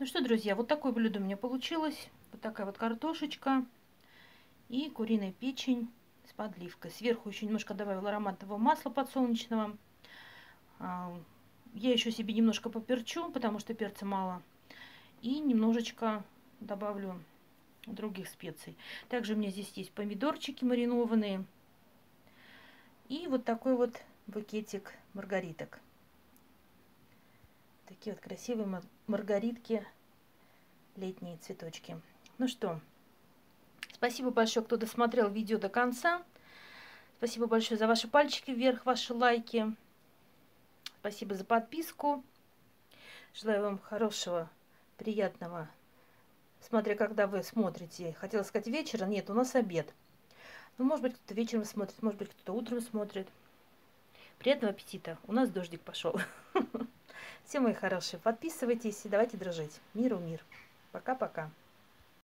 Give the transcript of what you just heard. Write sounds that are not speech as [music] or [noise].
Ну что, друзья, вот такое блюдо у меня получилось. Вот такая вот картошечка и куриная печень с подливкой. Сверху еще немножко добавила ароматного масла подсолнечного. А, я еще себе немножко поперчу, потому что перца мало. И немножечко добавлю других специй. Также у меня здесь есть помидорчики маринованные. И вот такой вот букетик маргариток. Такие вот красивые маргаритки, летние цветочки. Ну что, спасибо большое, кто досмотрел видео до конца. Спасибо большое за ваши пальчики вверх, ваши лайки. Спасибо за подписку. Желаю вам хорошего, приятного, смотря когда вы смотрите. Хотела сказать вечера, нет, у нас обед. Ну, может быть, кто-то вечером смотрит, может быть, кто-то утром смотрит. Приятного аппетита. У нас дождик пошел. [laughs] Все мои хорошие, подписывайтесь и давайте дружить. Миру мир. Пока-пока.